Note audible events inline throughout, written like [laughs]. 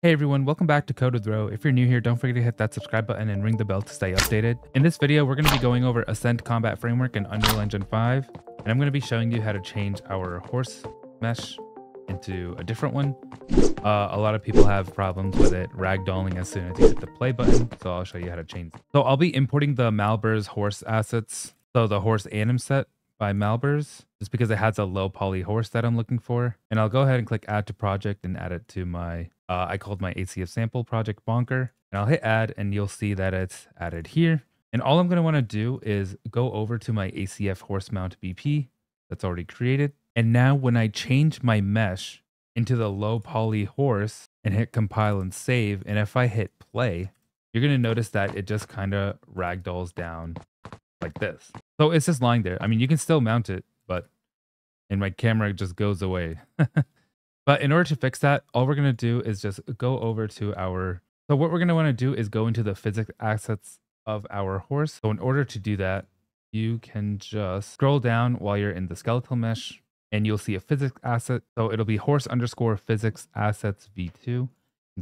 Hey everyone, welcome back to Code with Ro. If you're new here, don't forget to hit that subscribe button and ring the bell to stay updated. In this video, we're going to be going over Ascent Combat Framework in Unreal Engine 5, and I'm going to be showing you how to change our horse mesh into a different one. Uh, a lot of people have problems with it ragdolling as soon as you hit the play button, so I'll show you how to change it. So I'll be importing the Malbers horse assets, so the horse anim set by Malbers, just because it has a low poly horse that I'm looking for. And I'll go ahead and click add to project and add it to my uh, I called my ACF sample project Bonker and I'll hit add and you'll see that it's added here. And all I'm going to want to do is go over to my ACF horse mount BP that's already created. And now when I change my mesh into the low poly horse and hit compile and save, and if I hit play, you're going to notice that it just kind of ragdolls down like this. So it's just lying there. I mean, you can still mount it, but and my camera just goes away. [laughs] But in order to fix that, all we're going to do is just go over to our, so what we're going to want to do is go into the physics assets of our horse. So in order to do that, you can just scroll down while you're in the skeletal mesh and you'll see a physics asset. So it'll be horse underscore physics assets v2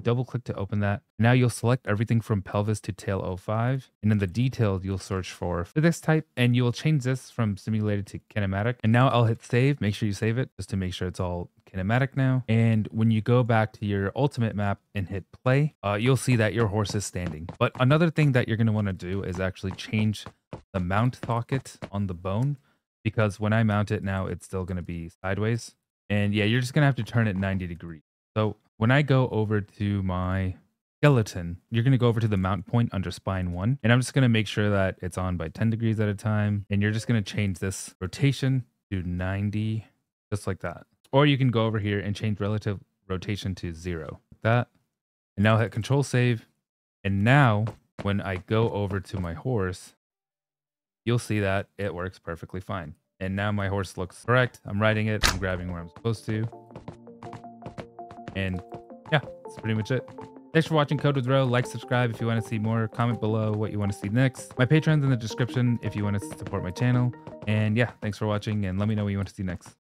double click to open that. Now you'll select everything from pelvis to tail 05. And in the details, you'll search for physics type and you will change this from simulated to kinematic. And now I'll hit save. Make sure you save it just to make sure it's all kinematic now. And when you go back to your ultimate map and hit play, uh, you'll see that your horse is standing. But another thing that you're going to want to do is actually change the mount socket on the bone because when I mount it now, it's still going to be sideways. And yeah, you're just going to have to turn it 90 degrees. So when I go over to my skeleton, you're going to go over to the mount point under spine one. And I'm just going to make sure that it's on by 10 degrees at a time. And you're just going to change this rotation to 90, just like that. Or you can go over here and change relative rotation to zero, like that. And now hit control save. And now when I go over to my horse, you'll see that it works perfectly fine. And now my horse looks correct. I'm riding it. I'm grabbing where I'm supposed to. And yeah, that's pretty much it. Thanks for watching Code with Ro. Like, subscribe if you want to see more. Comment below what you want to see next. My Patreon's in the description if you want to support my channel. And yeah, thanks for watching and let me know what you want to see next.